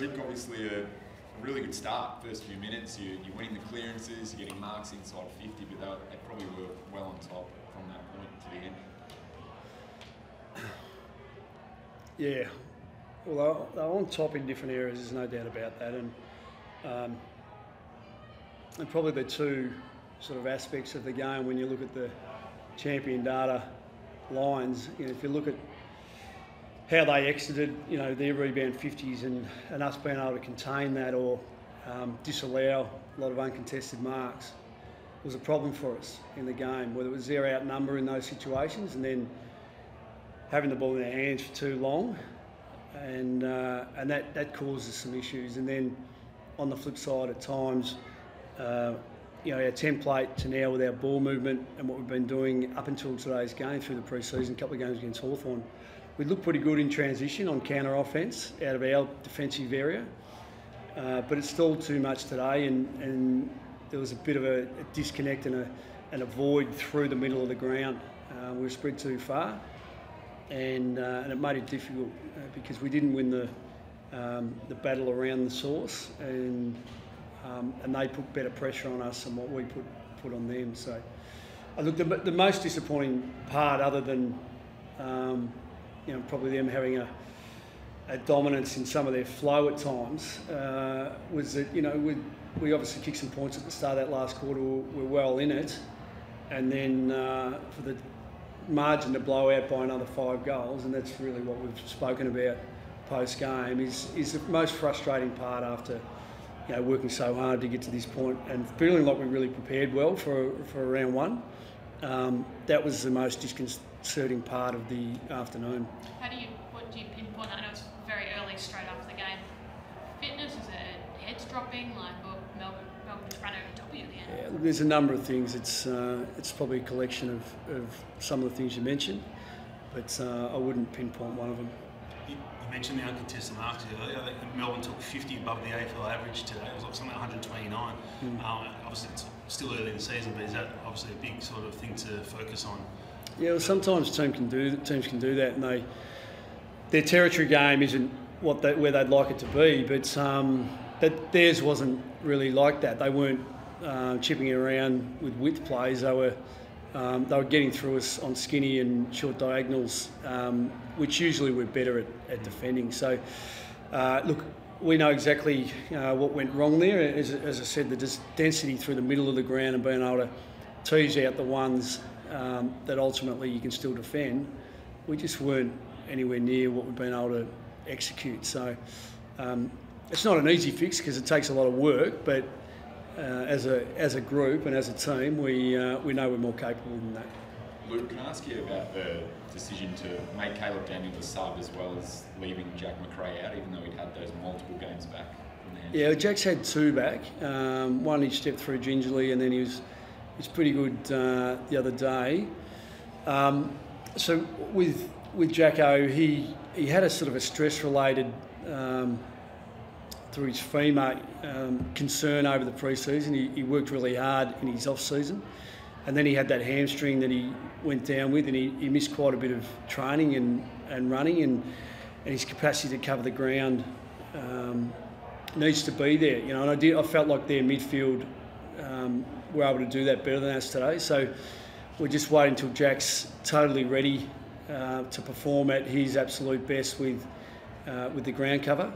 Luke, obviously a, really good start. First few minutes, you, you're winning the clearances, you're getting marks inside 50, but they, they probably were well on top from that point to the end. Yeah, well, they're on top in different areas. There's no doubt about that, and um, and probably the two sort of aspects of the game when you look at the champion data lines. You know, if you look at how they exited, you know, their rebound 50s and, and us being able to contain that or um, disallow a lot of uncontested marks was a problem for us in the game. Whether it was their outnumber in those situations and then having the ball in their hands for too long, and uh, and that that causes some issues. And then on the flip side, at times, uh, you know, our template to now with our ball movement and what we've been doing up until today's game through the pre-season, a couple of games against Hawthorn, we look pretty good in transition on counter offence out of our defensive area. Uh, but it's still too much today, and, and there was a bit of a, a disconnect and a, and a void through the middle of the ground. Uh, we were spread too far, and, uh, and it made it difficult uh, because we didn't win the, um, the battle around the source, and, um, and they put better pressure on us than what we put, put on them. So, I look, the, the most disappointing part, other than um, you know, probably them having a, a dominance in some of their flow at times uh, was that you know we, we obviously kicked some points at the start of that last quarter. We're, well in it, and then uh, for the margin to blow out by another five goals, and that's really what we've spoken about post game is is the most frustrating part after. You know, working so hard to get to this point and feeling like we really prepared well for for round one. Um, that was the most disconcerting part of the afternoon. How do you, what do you pinpoint? I know it's very early, straight after the game. Fitness, is it heads dropping, like, or Melbourne, Melbourne just ran over top of you at the? Yeah, there's a number of things. It's uh, it's probably a collection of, of some of the things you mentioned, but uh, I wouldn't pinpoint one of them. You, you mentioned the uncontested marks earlier. I think Melbourne took 50 above the AFL average today. It was like something like 129. Mm. Um, obviously, it's still early in the season, but is that obviously a big sort of thing to focus on? Yeah, well, sometimes team can do teams can do that, and they their territory game isn't what they, where they'd like it to be, but um, that theirs wasn't really like that. They weren't uh, chipping around with width plays. They were um, they were getting through us on skinny and short diagonals, um, which usually we're better at, at defending. So, uh, look, we know exactly uh, what went wrong there. As, as I said, the density through the middle of the ground and being able to tease out the ones um, that ultimately you can still defend, we just weren't anywhere near what we've been able to execute. So um, it's not an easy fix because it takes a lot of work, but uh, as a as a group and as a team, we uh, we know we're more capable than that. Luke, can I ask you about the decision to make Caleb Daniel the sub as well as leaving Jack Macrae out, even though he'd had those multiple games back from the hand? Yeah, Jack's had two back. Um, one he stepped through gingerly, and then he was he was pretty good uh, the other day. Um, so with with Jacko, he he had a sort of a stress related. Um, through his femur um, concern over the pre-season, he, he worked really hard in his off-season, and then he had that hamstring that he went down with, and he, he missed quite a bit of training and, and running, and, and his capacity to cover the ground um, needs to be there. You know, and I did. I felt like their midfield um, were able to do that better than us today. So we're just waiting until Jack's totally ready uh, to perform at his absolute best with uh, with the ground cover,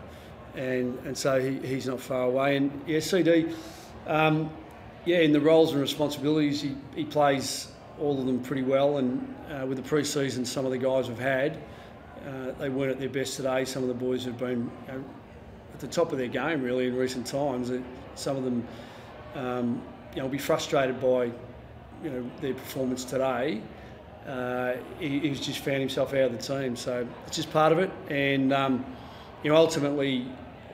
and and so he, he's not far away. And yeah, CD, um, yeah, in the roles and responsibilities, he, he plays all of them pretty well. And uh, with the pre-season, some of the guys we've had, uh, they weren't at their best today. Some of the boys have been you know, at the top of their game really in recent times. Some of them, um, you know, will be frustrated by, you know, their performance today. Uh, he, he's just found himself out of the team, so it's just part of it. And um, you know, ultimately,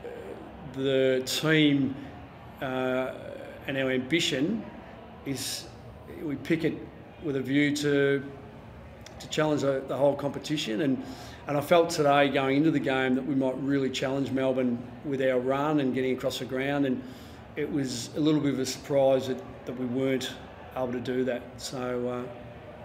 uh, the team uh, and our ambition is we pick it with a view to to challenge the, the whole competition. And, and I felt today going into the game that we might really challenge Melbourne with our run and getting across the ground. And it was a little bit of a surprise that, that we weren't able to do that. So uh,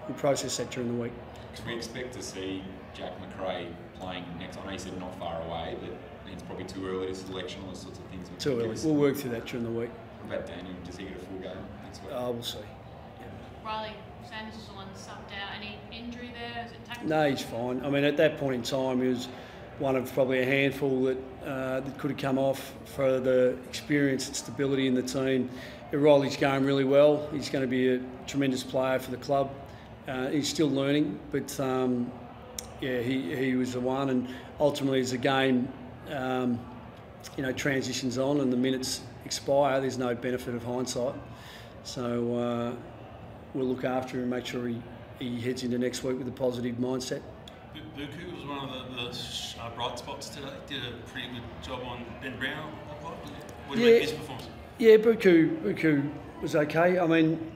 we'll process that during the week. Can we expect to see Jack Macrae playing next? I know you said not far away, but it's probably too early to selection, all those sorts of things. Too early. We'll work through that during the week. What about Daniel? Does he get a full game next week? Uh, we'll see. Riley Sanders is the one subbed out. Any injury there? Is it tactical? No, he's fine. I mean, at that point in time, he was one of probably a handful that, uh, that could have come off for the experience and stability in the team. Riley's going really well. He's going to be a tremendous player for the club. Uh, he's still learning, but um, yeah, he, he was the one. And ultimately, as the game, um, you know, transitions on and the minutes expire, there's no benefit of hindsight. So uh, we'll look after him and make sure he, he heads into next week with a positive mindset. Buku was one of the, the uh, bright spots today. Did a pretty good job on Ben Brown. What what do you Yeah. make his performance? Yeah, Buku, Buku was okay. I mean,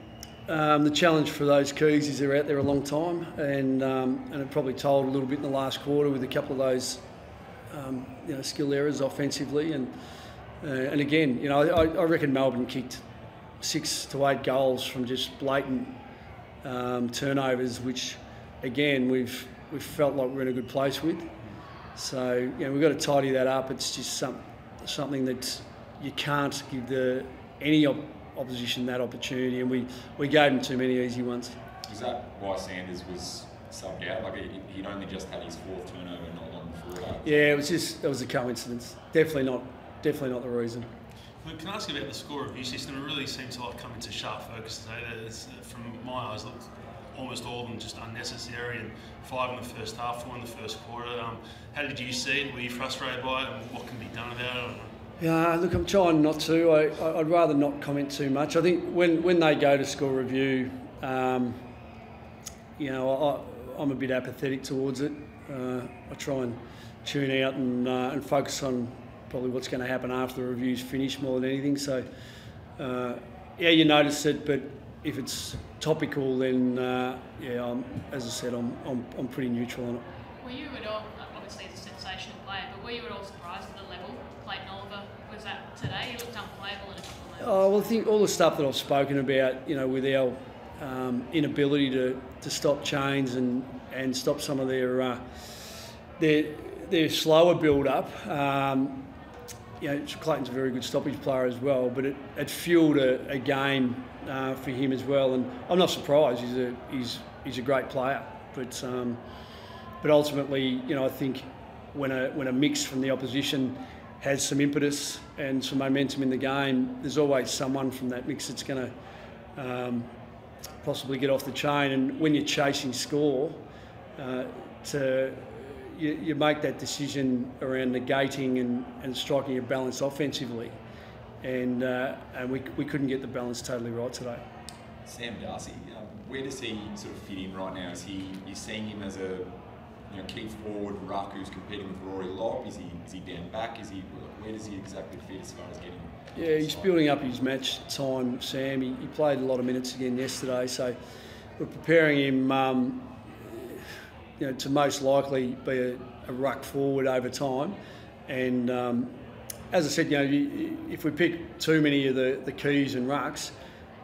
um, the challenge for those Cougs is they're out there a long time, and um, and it probably told a little bit in the last quarter with a couple of those, um, you know, skill errors offensively, and uh, and again, you know, I, I reckon Melbourne kicked six to eight goals from just blatant um, turnovers, which again we've we've felt like we're in a good place with. So you know, we've got to tidy that up. It's just some, something that you can't give the any opposition that opportunity, and we, we gave them too many easy ones. Was that why Sanders was subbed out? Like he, he'd only just had his fourth turnover not long before that. Yeah, it was just it was a coincidence. Definitely not definitely not the reason. Look, can I ask you about the score review system? It really seems to like come into sharp focus today. There's, uh, from my eyes, looked almost all of them just unnecessary, and five in the first half, four in the first quarter. Um, how did you see it? Were you frustrated by it, and what can be done about it? Yeah, look, I'm trying not to. I, I'd rather not comment too much. I think when, when they go to score review, um, you know, I, I'm a bit apathetic towards it. Uh, I try and tune out and, uh, and focus on probably what's going to happen after the review's finished more than anything. So, uh, yeah, you notice it, but if it's topical, then uh, yeah, I'm, as I said, I'm, I'm, I'm pretty neutral on it. Were you at all, player, but were you at all surprised at the level Clayton Oliver was at today? He looked unplayable in a couple of. Oh, well, I think all the stuff that I've spoken about, you know, with our um, inability to, to stop chains and, and stop some of their uh, their, their slower build up. Um, you know, Clayton's a very good stoppage player as well, but it, it fueled a, a game uh, for him as well. And I'm not surprised. He's a he's he's a great player, but um, but ultimately, you know, I think when a when a mix from the opposition has some impetus and some momentum in the game, there's always someone from that mix that's going to um, possibly get off the chain. And when you're chasing score, uh, to you, you make that decision around negating and, and striking a balance offensively, and uh, and we, we couldn't get the balance totally right today. Sam Darcy, um, where does he sort of fit in right now? Is he you're seeing him as a you know key forward ruck who's competing with Rory Lobb? Is he is he down back? Is he where does he exactly fit as far as getting? Yeah, he's inside? building up his match time, Sam. He, he played a lot of minutes again yesterday, so we're preparing him, um, you know, to most likely be a, a ruck forward over time. And um, as I said, you know, you- if we pick too many of the, the keys and rucks,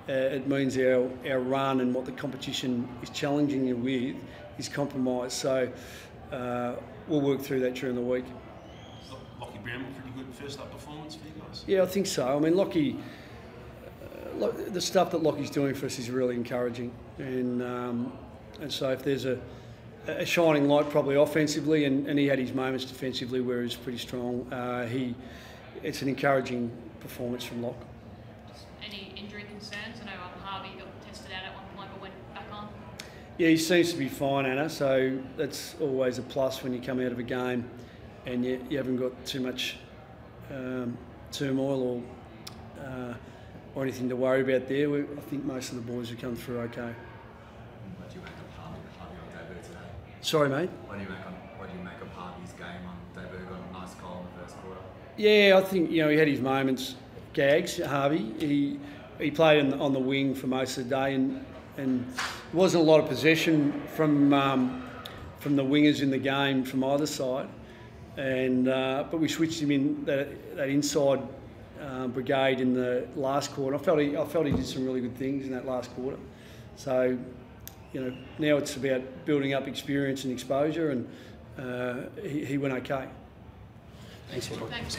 uh, it means our, our run and what the competition is challenging you with is compromised. So uh, we'll work through that during the week. Lockie Brown, pretty good first up performance for you guys. Yeah, I think so. I mean, Lockie, uh, Lo- the stuff that Lockie's doing for us is really encouraging, and um, and so if there's a, a shining light, probably offensively, and, and he had his moments defensively where he was pretty strong. Uh, he, it's an encouraging performance from Lock. Any injury concerns? I know um, Harvey got tested out at one point but went back on. Yeah, he seems to be fine, Anna. So that's always a plus when you come out of a game, and you, you haven't got too much um, turmoil or uh, or anything to worry about there. We, I think most of the boys have come through okay. What do you make of Harvey, Harvey on debut today? Sorry, mate. What do you make on What do you make of Harvey's game on debut? Got a nice goal in the first quarter. Yeah, I think you know he had his moments. Gags, Harvey. He he played on the, on the wing for most of the day, and and wasn't a lot of possession from um, from the wingers in the game from either side. And uh, but we switched him in that, that inside uh, brigade in the last quarter. I felt he I felt he did some really good things in that last quarter. So you know now it's about building up experience and exposure, and uh, he, he went okay. Thanks. Thanks.